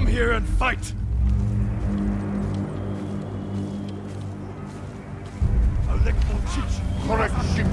Come here and fight! Ship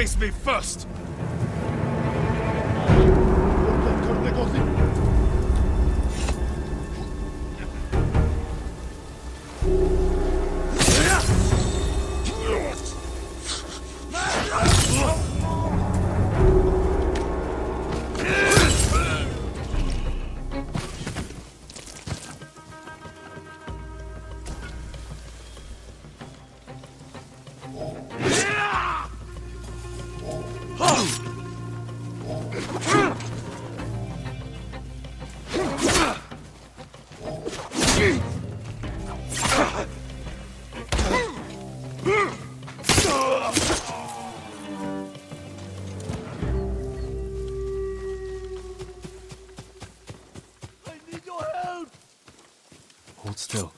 face me first? Hold still.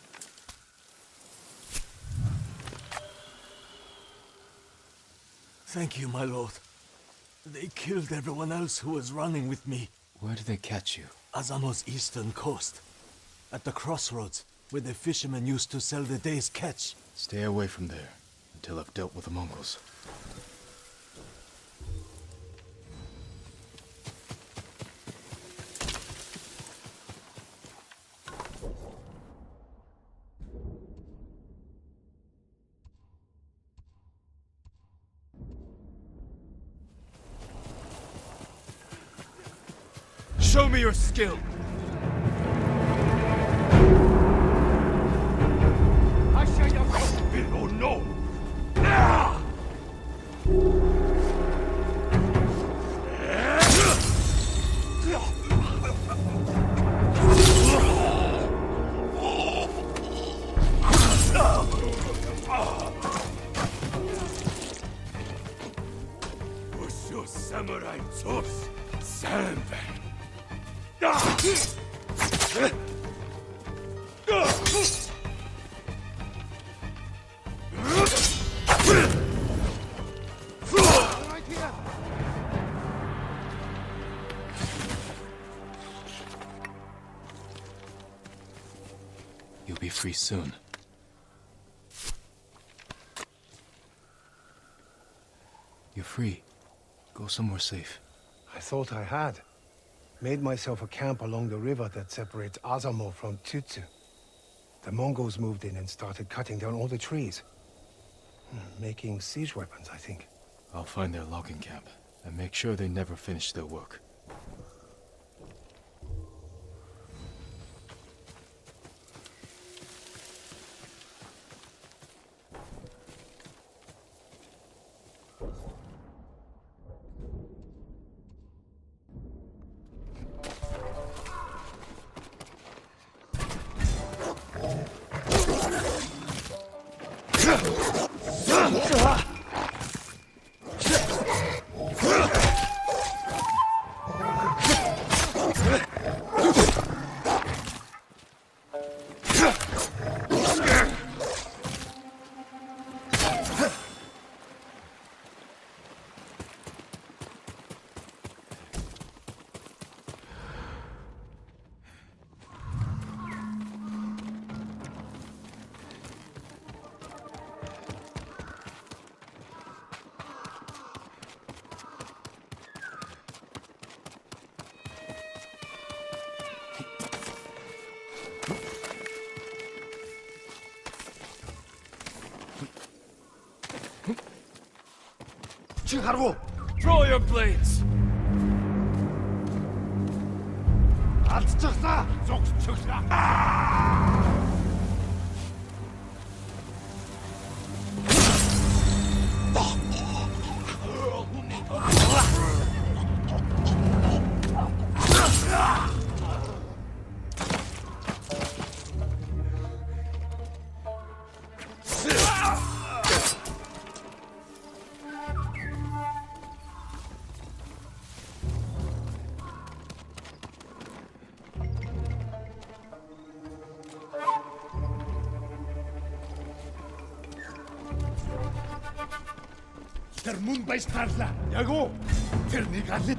Thank you, my lord. They killed everyone else who was running with me. Where did they catch you? Azamo's eastern coast. At the crossroads, where the fishermen used to sell the day's catch. Stay away from there until I've dealt with the Mongols. Skill! Oh samurai tops, sandbag. You'll be free soon. You're free. Go somewhere safe. I thought I had. Made myself a camp along the river that separates Azamo from Tsutsu. The Mongols moved in and started cutting down all the trees. Hmm, Making siege weapons, I think. I'll find their logging camp and make sure they never finish their work. うわっ Chiharu! Draw your blades! Алдчихлаа! Зүгсчихлаа! мөн байж таарлаа. Яг уу? Тэр нэг алид.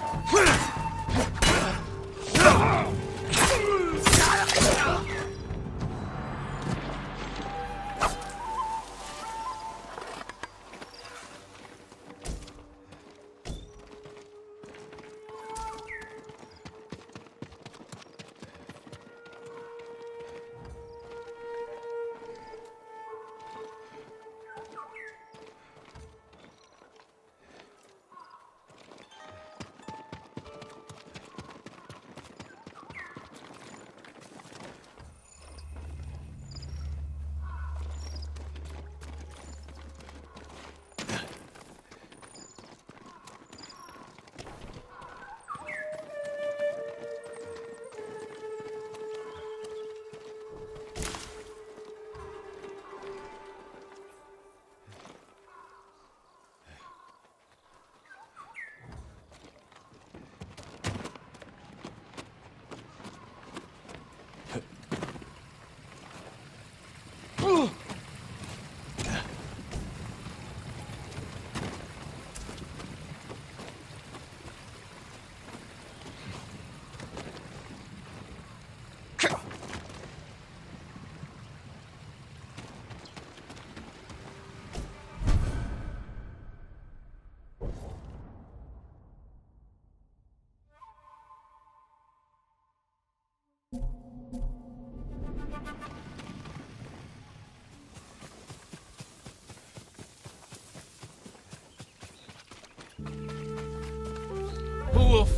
Jago.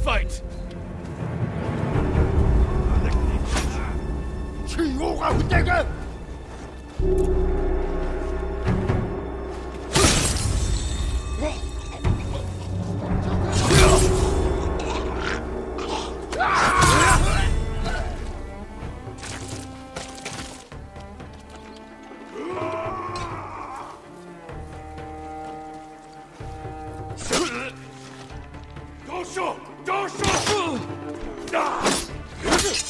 Fight? 치유 杀杀杀杀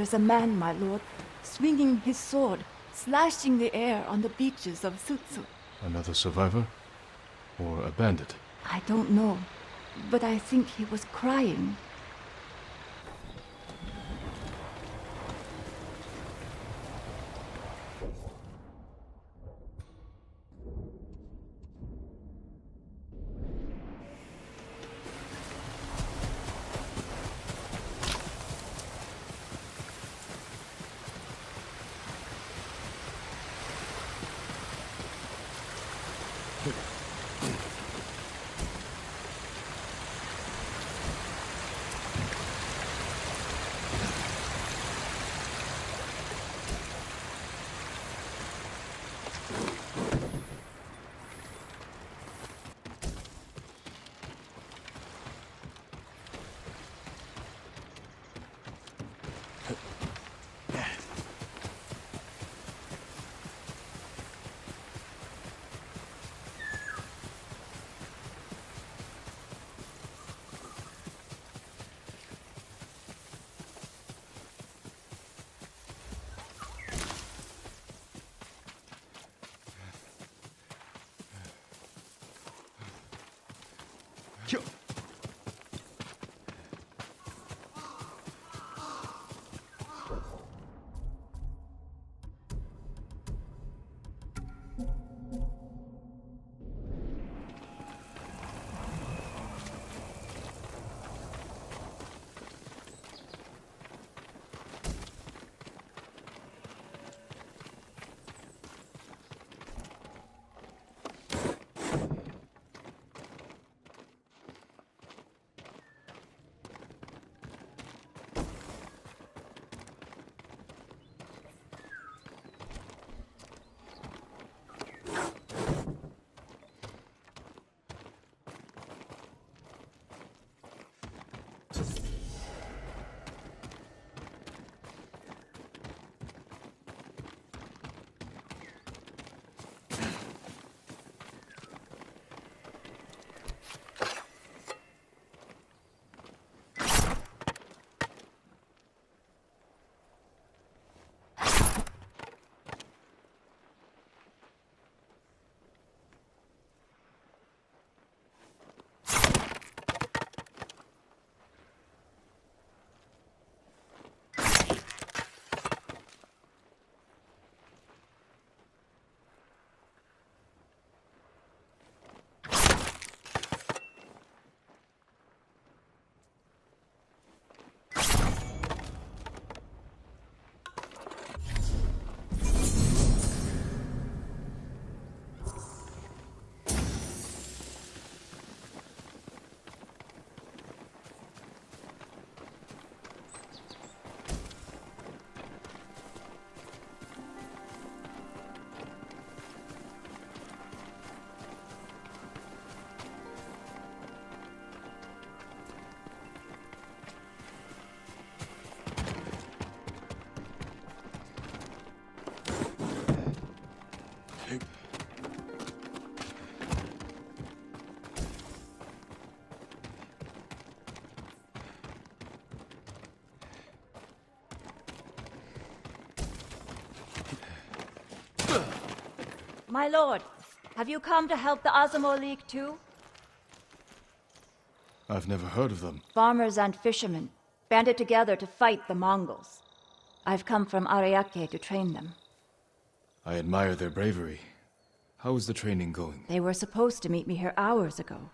There's a man, my lord, swinging his sword, slashing the air on the beaches of Tsutsu. Another survivor? Or a bandit? I don't know, but I think he was crying. My lord, have you come to help the Azamo League too? I've never heard of them. Farmers and fishermen banded together to fight the Mongols. I've come from Ariake to train them. I admire their bravery. How is the training going? They were supposed to meet me here hours ago.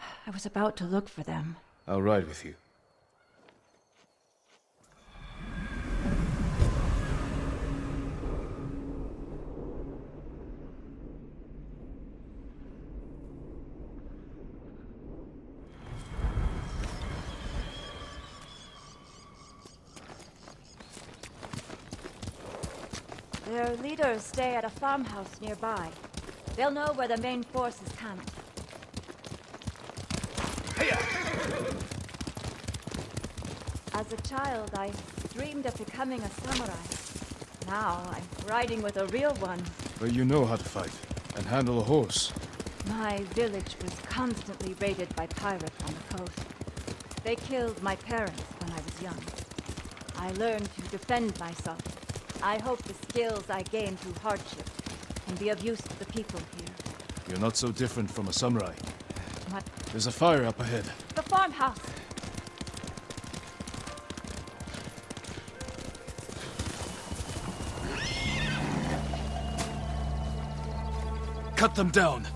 I was about to look for them. I'll ride with you. Leaders stay at a farmhouse nearby. They'll know where the main force is camped. As a child, I dreamed of becoming a samurai. Now I'm riding with a real one. But you know how to fight, and handle a horse. My village was constantly raided by pirates on the coast. They killed my parents when I was young. I learned to defend myself. I hope the skills I gained through hardship can be of use to the people here. You're not so different from a samurai. What? There's a fire up ahead. The farmhouse! Cut them down!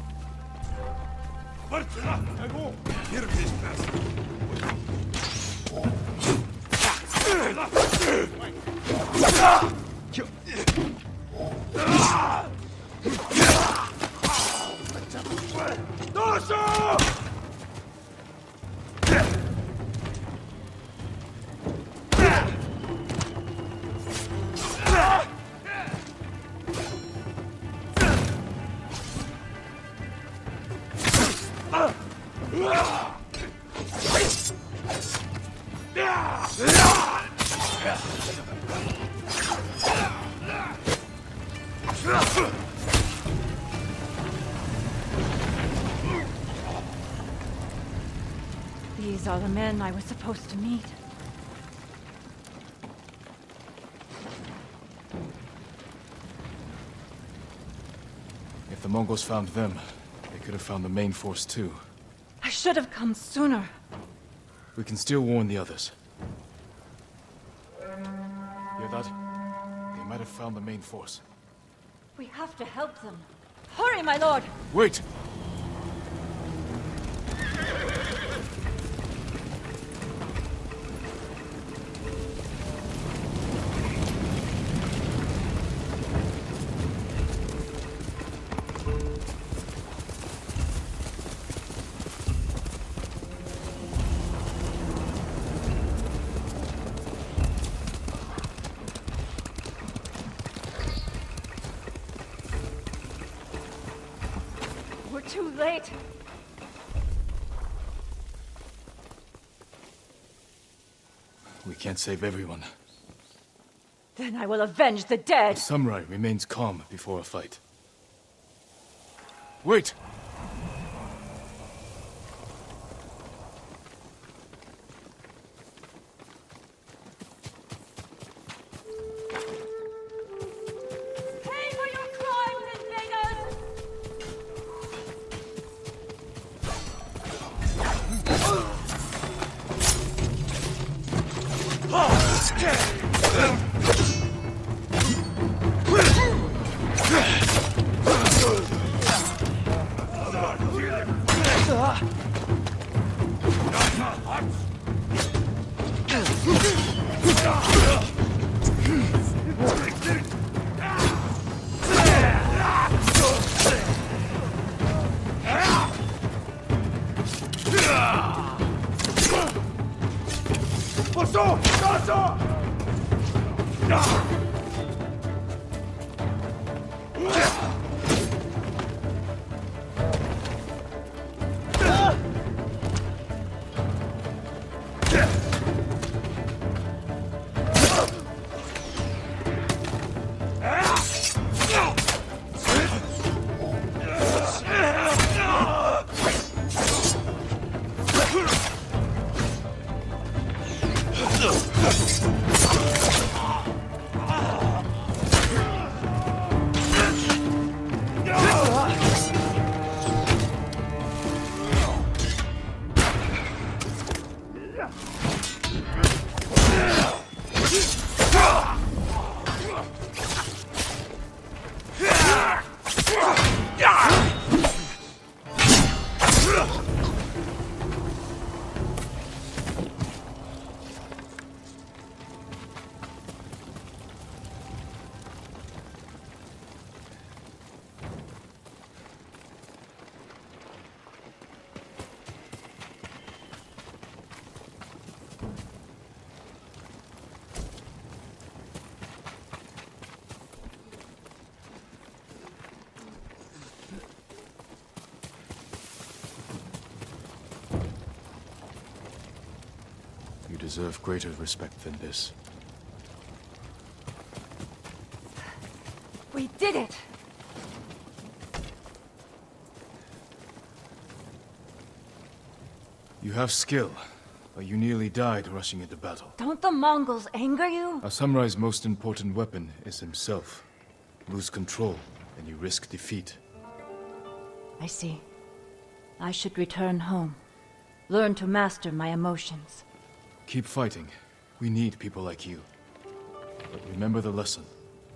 These are the men I was supposed to meet. If the Mongols found them, they could have found the main force too. I should have come sooner. We can still warn the others. Found the main force. We have to help them. Hurry, my lord! Wait! Too late. We can't save everyone. Then I will avenge the dead. The samurai remains calm before a fight. Wait! Ah! Deserve greater respect than this. We did it! You have skill, but you nearly died rushing into battle. Don't the Mongols anger you? A samurai's most important weapon is himself. Lose control, and you risk defeat. I see. I should return home. Learn to master my emotions. Keep fighting. We need people like you. But remember the lesson.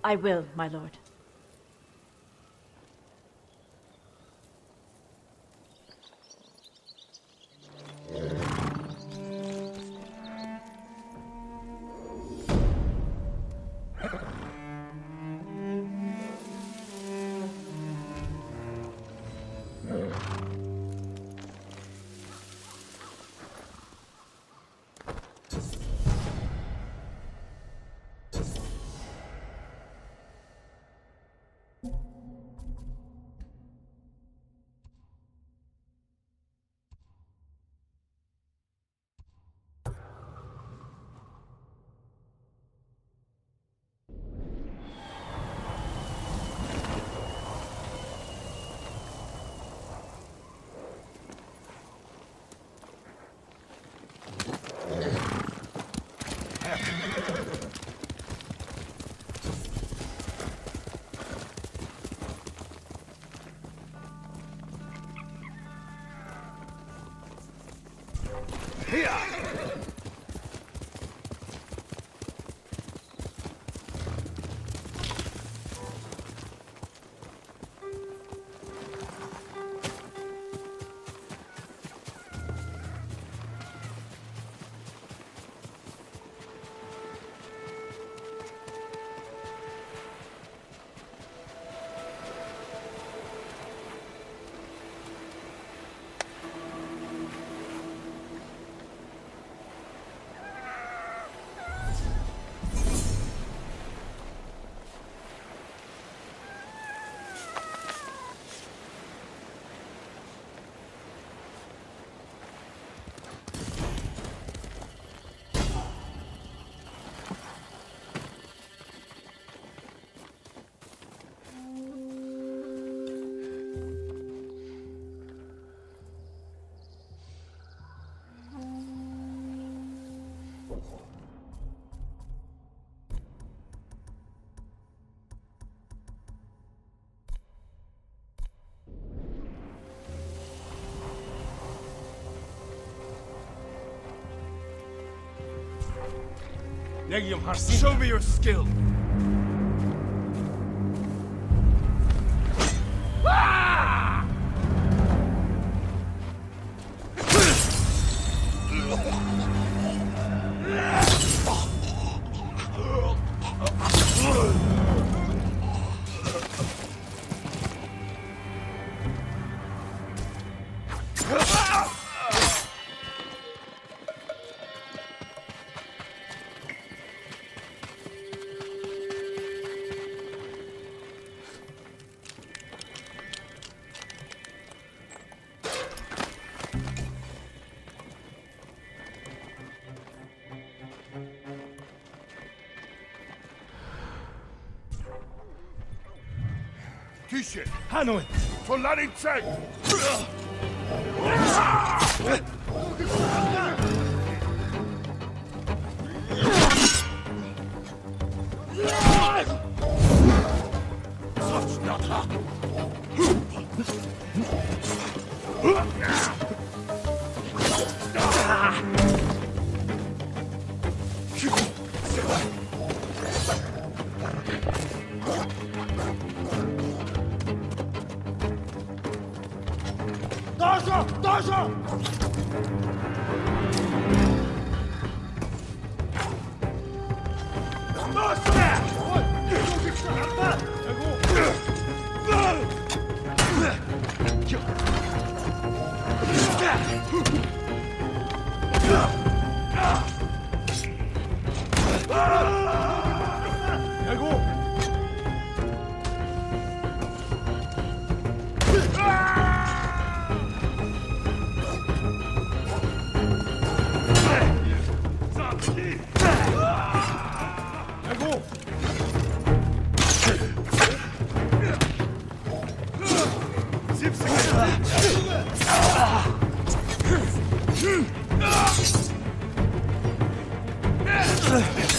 I will, my lord. Yeah. Show me your skill. Hanoi! Von Lanin Zeng! Uh.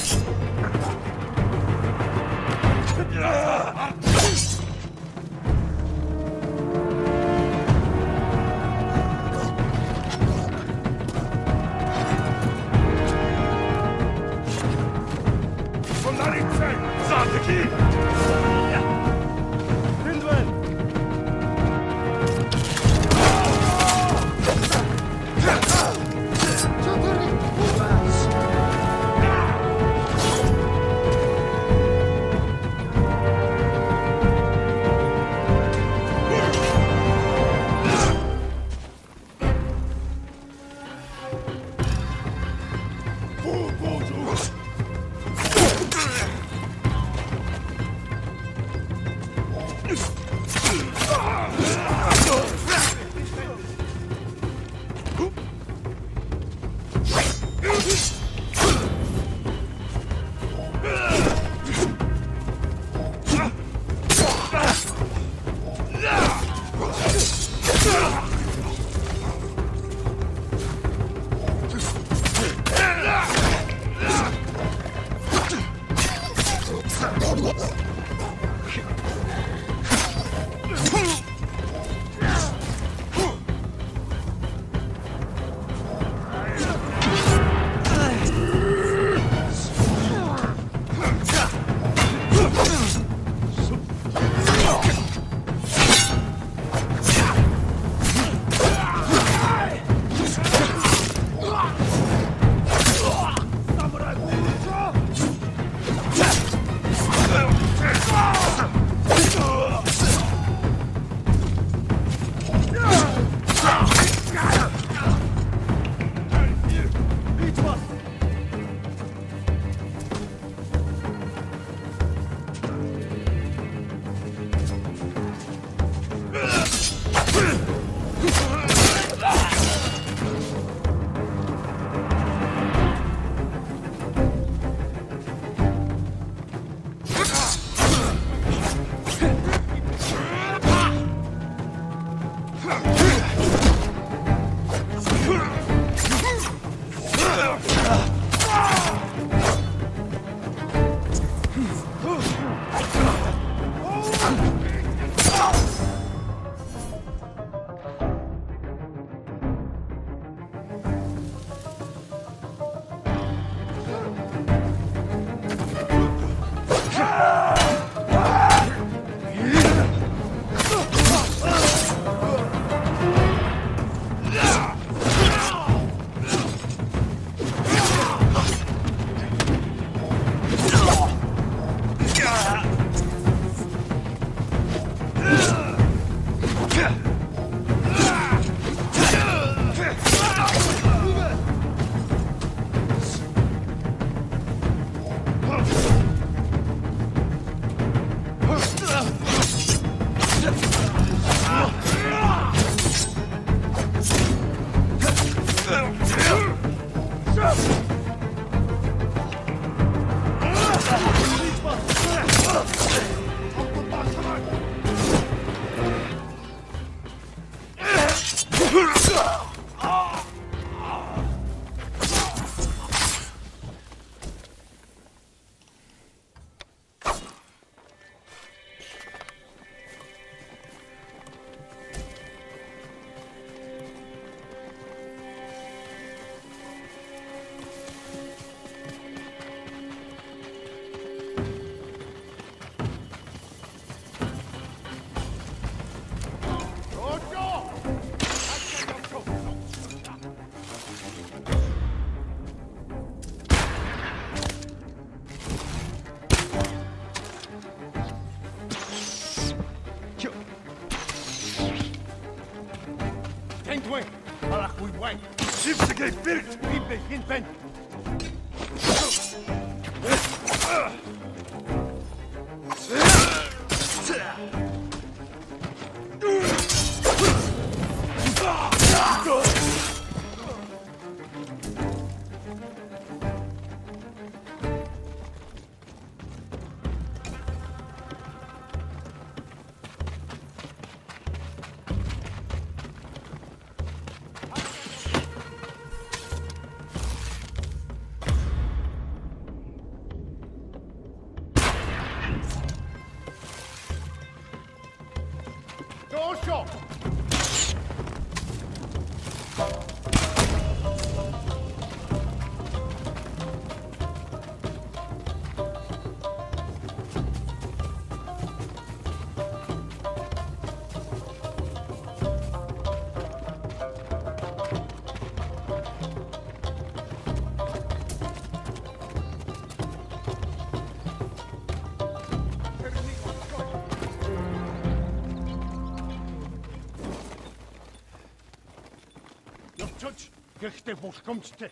Judge, gechte volkomste.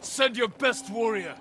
Send your best warrior.